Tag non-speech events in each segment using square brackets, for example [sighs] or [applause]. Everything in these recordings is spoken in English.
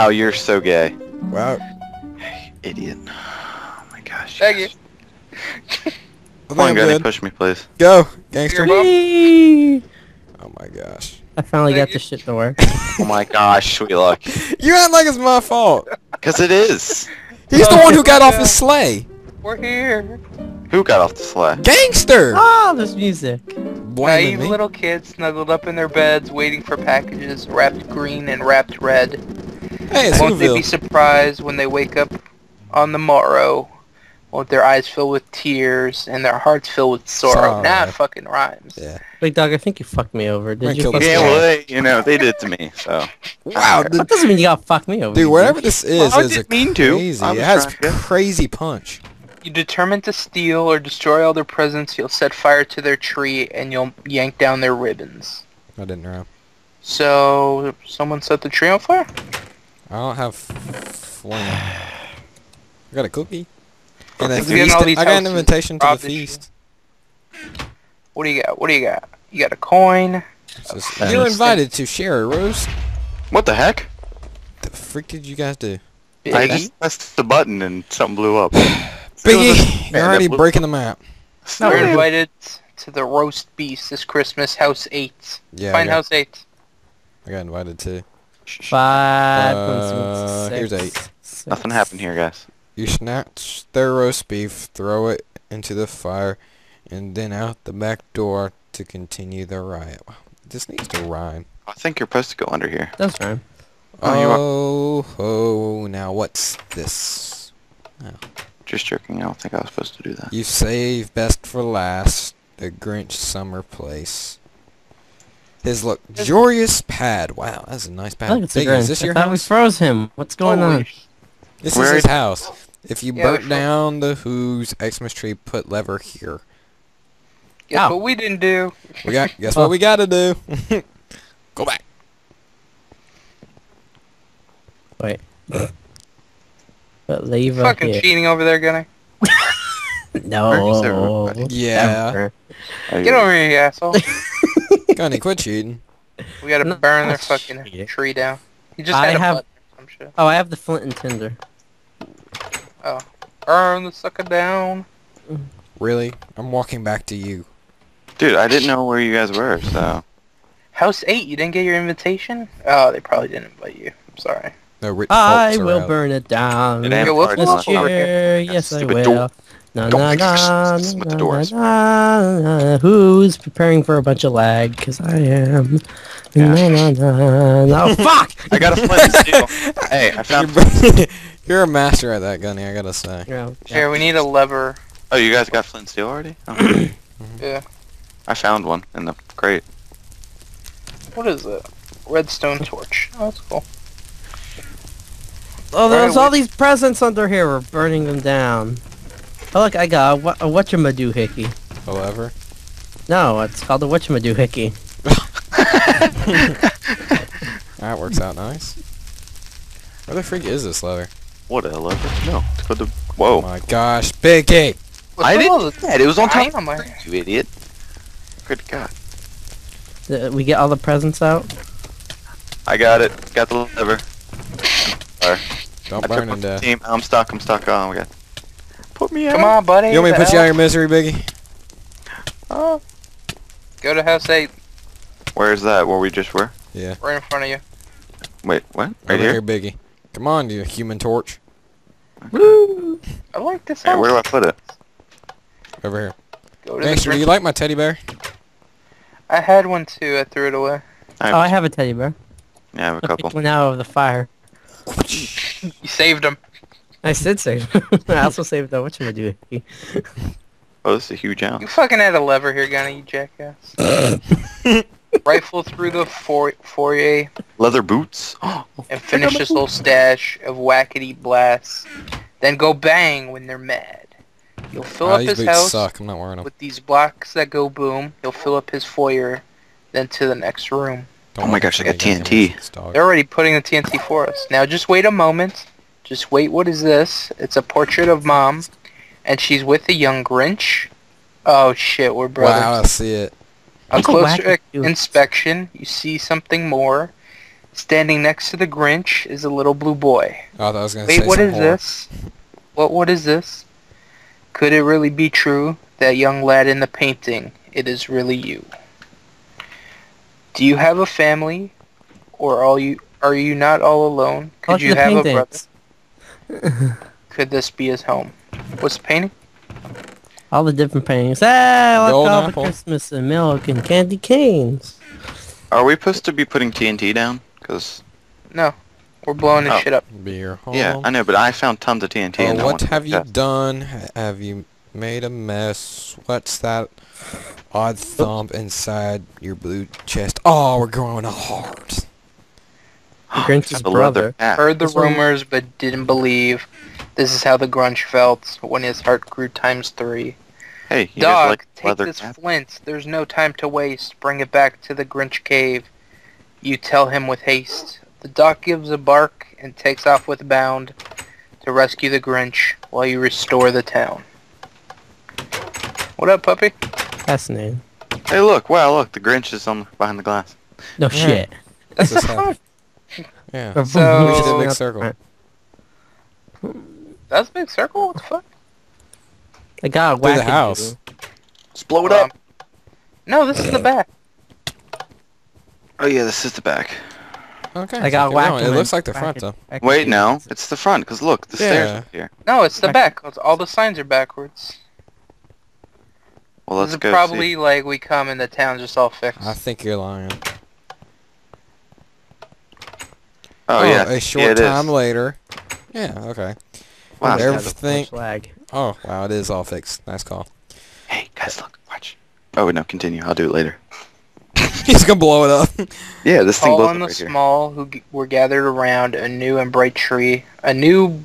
Wow, you're so gay. Wow. [sighs] Idiot. Oh my gosh. Thank you. [laughs] Come on, think I'm Gunny, good. push me, please. Go, Gangsta. Your mom? Whee! Oh my gosh. I finally Thank got you. this shit to work. [laughs] Oh my gosh, sweet luck. [laughs] You act like it's my fault. Because it is. He's the Oh, one who got off yeah. his sleigh. We're here. Who got off the sleigh? Gangsta. Ah, there's music. Blaming Naive little kids snuggled up in their beds, waiting for packages wrapped green and wrapped red. Hey, it's Won't they be surprised when they wake up on the morrow with their eyes filled with tears and their hearts filled with sorrow? Sorrow. Nah, it fucking rhymes. Yeah. Big dog, I think you fucked me over. Did Might you kill fuck this me Yeah, over? well, they, you know, they did it to me, so. Wow, That the, doesn't mean you got fucked me over. dude, you whatever this is Well, I is a didn't mean to. crazy. I It was has trying to. crazy punch. You determined to steal or destroy all their presents, you'll set fire to their tree and you'll yank down their ribbons. I didn't know. So, someone set the tree on fire? I don't have flame. I got a cookie. And a feast. all I got an invitation to the robbed this feast. What do you got? What do you got? You got a coin? It A You're invited to share a roast. What the heck? The freak did you guys do? I just pressed the button and something blew up. [sighs] Biggie, you're Man, already breaking the map. We're invited to the roast beast this Christmas, House 8. Yeah, I Find got, House 8. I got invited too. Five. Uh, six, here's eight. six. Nothing happened here, guys. You snatch their roast beef, throw it into the fire, and then out the back door to continue the riot. Wow, this needs to rhyme. I think you're supposed to go under here. That's right. Oh, you Oh, now what's this? Just joking. I don't think I was supposed to do that. You save best for last, the Grinch summer place. His luxurious pad. Wow, that's a nice pad. think it's a Biggie, is this I your thought we house? froze him. What's going Holy on? This Where is his house. If you Yeah, burnt down the Who's Xmas tree, put lever here. Guess Ow. what we didn't do? We got. [laughs] Guess Oh. what we gotta do? [laughs] Go back. Wait. But leave her Fucking here. cheating over there, Gunny. Where's [laughs] No. Yeah. Ever. Are Get over here, you asshole. Gunny, quit cheating. We gotta No, burn their fucking shit. tree down. You just I had a have- button or some shit. Oh, I have the flint and tinder. Oh. Burn the sucker down. Really? I'm walking back to you. Dude, I didn't know where you guys were, so. House 8, you didn't get your invitation? Oh, they probably didn't invite you. I'm sorry. No rich I folks are will out. burn it down. It ain't Yeah, we'll- hard we'll enough. cheer. Cheer, yes I Stupid will. door. Na Don't na na with the na doors. na na. Who's preparing for a bunch of lag? Cause I am. Yeah. Na na na na. [laughs] Oh, fuck! I got a flint and steel. [laughs] Hey, I found. You're, [laughs] you're a master at that, Gunny. I gotta say. Yeah, Here, we need a lever. Oh, you guys got flint and steel already? Oh. [clears throat] Yeah. I found one in the crate. What is it? Redstone torch. Oh, that's cool. Oh, there's Right, all these presents under here. We're burning them down. Oh, look, I got a, wha- a whatchamadoohickey. However. No, it's called a whatchamadoohickey. [laughs] [laughs] That works out nice. Where the freak is this leather? What a lever? No, it's called the. Oh Whoa. my gosh, Biggie! What's I didn't. the Yeah, it was on top. dynamite? of the You idiot. Good God. Uh, we get all the presents out. I got it. Got the lever. [laughs] Don't I burn in death. Team. I'm stuck. I'm stuck. Oh my God. Put me out. Come on, buddy. You want me to the put you out of your misery, Biggie? Oh. Go to house 8, Where is that? Where we just were? Yeah. right in front of you. Wait, what? Right Over here? here, Biggie. Come on, you human torch. Woo! I like this Hey, house. where do I put it? Over here. Go Gangsta, do you like my teddy bear? I had one too. I threw it away. I Oh, I have a teddy bear. yeah, I have a I couple. picked one out of the fire. You saved him. I did save. [laughs] I also saved the whatchamadoohickey. Oh, this is a huge house. You fucking had a lever here, Gunny, you jackass. [laughs] Rifle through the for- foyer Leather boots. [gasps] And finish this little stash of wackety blasts. Then go bang when they're mad. You'll fill Ah, up these his boots house suck. I'm not wearing them. with these blocks that go boom. You'll fill up his foyer, then to the next room. Don't Oh my want gosh, I got to TNT. this dog. They're already putting the TNT for us. Now just wait a moment. Just wait. What is this? It's a portrait of mom, and she's with a young Grinch. Oh shit, we're brothers. Wow, I see it. A Look closer wacky inspection, you see something more. Standing next to the Grinch is a little blue boy. Oh, I was gonna Wait, say what some is horror. this? What what is this? Could it really be true? That young lad in the painting, it is really you. Do you have a family? Or are you are you not all alone? Could Look you the have a brother? Paintings. [laughs] Could this be his home? What's the painting? All the different paintings. Ah, hey, look Golden all apple. Christmas and milk and candy canes. Are we supposed to be putting TNT down? Cause No. We're blowing this Oh. shit up. Be your home. yeah, I know, but I found tons of TNT. Oh, and I what want to have you test. done? Have you made a mess? What's that odd thump inside your blue chest? Oh, we're growing a heart. The Grinch's The brother. hat. Heard the rumors but didn't believe. This is how the Grinch felt when his heart grew times three. Hey, you Dog, like take leather this hat? flint. There's no time to waste. Bring it back to the Grinch cave. You tell him with haste. The dog gives a bark and takes off with a bound to rescue the Grinch while you restore the town. What up, puppy? Fascinating. Hey, look! Wow, look! The Grinch is on behind the glass. No Yeah. shit. That's This the is how- front. Yeah. So- we should do a big circle. That's a big circle. What the fuck? I got a Through the wackadoo. house. Just blow it Um, up. No, this is the back. Oh yeah, this is the back. Okay. I got so keep going. whacked It looks like the front though. Wait, no, it's the front. Cause look, the stairs Yeah. up here. No, it's the Back- back. 'cause All the signs are backwards. Well, let's this is go probably see. like we come and the town's just all fixed. I think you're lying. Oh, oh, yeah, A short yeah, it time is. later. Yeah. Okay. Wow. There- Has a everything- lag. Oh wow, it is all fixed. Nice call. Hey, guys, look, watch. Oh no, continue. I'll do it later. [laughs] He's gonna blow it up. [laughs] Yeah, this thing All blows in up the right here. small who g- were gathered around a new and bright tree, a new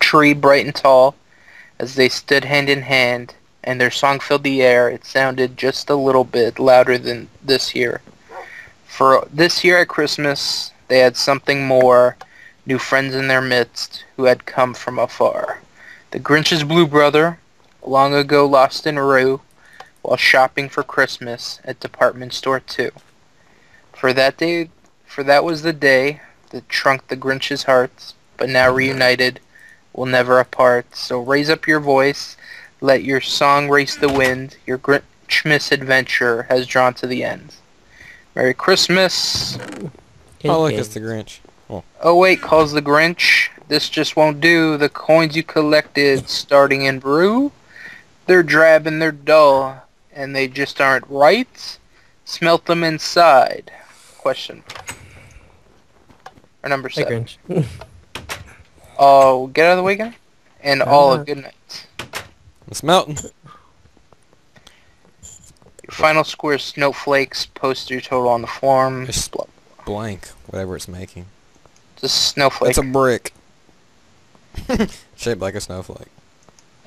tree bright and tall, as they stood hand in hand, and their song filled the air. It sounded just a little bit louder than this year. For this year at Christmas, they had something more, new friends in their midst who had come from afar. The Grinch's blue brother, long ago lost in Rue, while shopping for Christmas at department store 2. For that day, for that was the day that shrunk the Grinch's hearts, but now reunited, will never apart. So raise up your voice, let your song race the wind. Your Grinchmas adventure has drawn to the end. Merry Christmas. Oh look, Candy it's the Grinch. Oh wait, calls the Grinch. This just won't do. The coins you collected [laughs] starting in brew, they're drab and they're dull, and they just aren't right. Smelt them inside. Question. Or number Hey, seven. Grinch. [laughs] Oh, get out of the way guy. And all a Uh-huh. good night. It's melting. Your final score is snowflakes. Post your total on the form. It's Blah- Blank. Whatever it's making. Just snowflake. It's a brick. Shaped like a snowflake.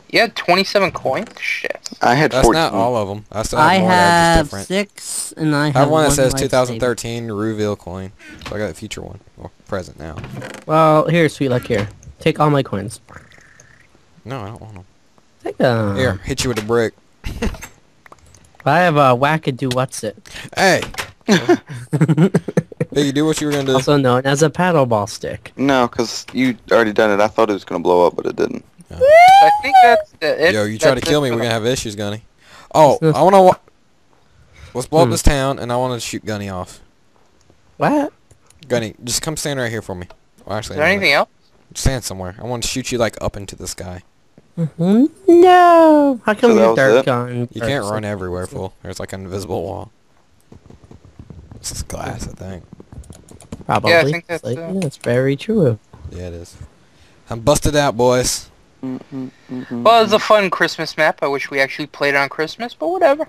You had 27 coins? Shit. I had That's 14. not all of them. I still have I more that are have just different. six, and I I have have one that says lightsaber. 2013 Whoville coin. So I got the future one. Or present now. Well, here, sweet luck here. Take all my coins. No, I don't want them. Take a. Here, hit you with a brick. [laughs] I have a wackadoo. What's it? Hey! [laughs] [laughs] Hey, you do what you were gonna do. Also known as a paddle ball stick. No, because you already done it. I thought it was going to blow up, but it didn't. I think that's it. Yo, you try to kill me, we're gonna have issues, Gunny. Oh, [laughs] I wanna wa- Let's blow up Hmm. this town, and I wanna shoot Gunny off. What? Gunny, just come stand right here for me. Well, actually, Is there anything else? Stand somewhere. I want to shoot you, like, up into the sky. Mhm. No. How come So that you're dark gun? You can't run everywhere, fool. There's, like, an invisible wall. This is glass, I think. Probably. Yeah, I think It's that's, like, uh, yeah, it's very true. Yeah, it is. I'm busted out, boys. Well, it's a fun Christmas map. I wish we actually played it on Christmas, but whatever.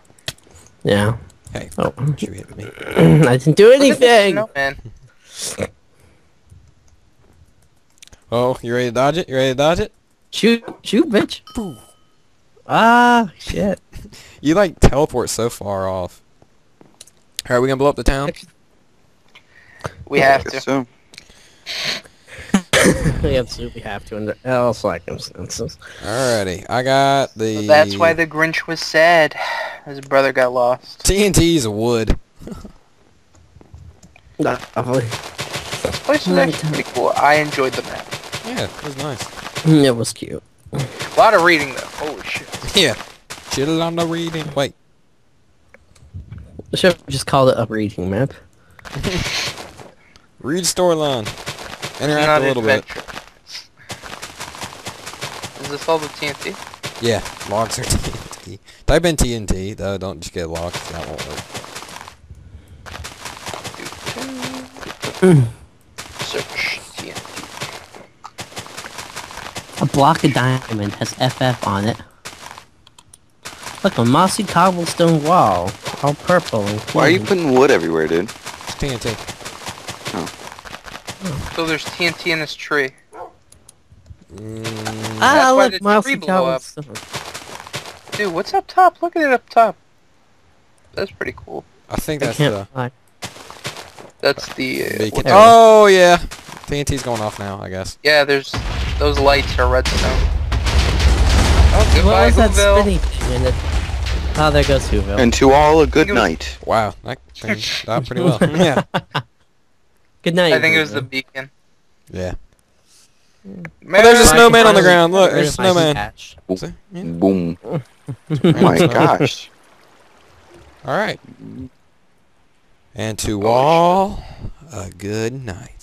Yeah. Hey, Oh. don't you hit me. [clears throat] I didn't do Look at this anything. Oh, you ready to dodge it? You ready to dodge it? Shoot, shoot, bitch. Ah, shit. [laughs] You, like, teleport so far off. Alright, we gonna blow up the town? We have to. So, [laughs] we absolutely have to under all circumstances. Alrighty, I got the... So that's why the Grinch was sad. His brother got lost. TNT's a wood. [laughs] Lovely. This place was Let me actually pretty cool. I enjoyed the map. Yeah, it was nice. Mm, it was cute. A lot of reading though. Holy shit. Yeah. Chill on the reading. Wait. Should have just called it a reading map. [laughs] Read storyline. Interact Not a little bit. Is this all the TNT? Yeah, logs are [laughs] TNT. Type in TNT, though. Don't just get locked. That won't work. [clears throat] Search TNT. A block of diamond has FF on it. Look, a mossy cobblestone wall. All purple Why are you putting wood everywhere, dude? It's TNT. So there's TNT in this tree. Mm, Ah, look, the tree mossy blew up. Dude, what's up top? Look at it up top. That's pretty cool. I think that's can't the fly. That's the. Uh, beacon. what's- There. Oh, yeah. TNT's going off now, I guess. yeah, there's those lights are redstone. Oh, What goodbye, was that spinning thing in it? Oh, there goes Whoville. And to all a good night. Wow, that thing died pretty well. [laughs] yeah. [laughs] Good night. I think it was the beacon. Yeah. Man, there's a snowman on the ground, look, there's a snowman. patch. See? Yeah. Boom. Oh [laughs] my gosh. All right. And to Oh, all, a good night.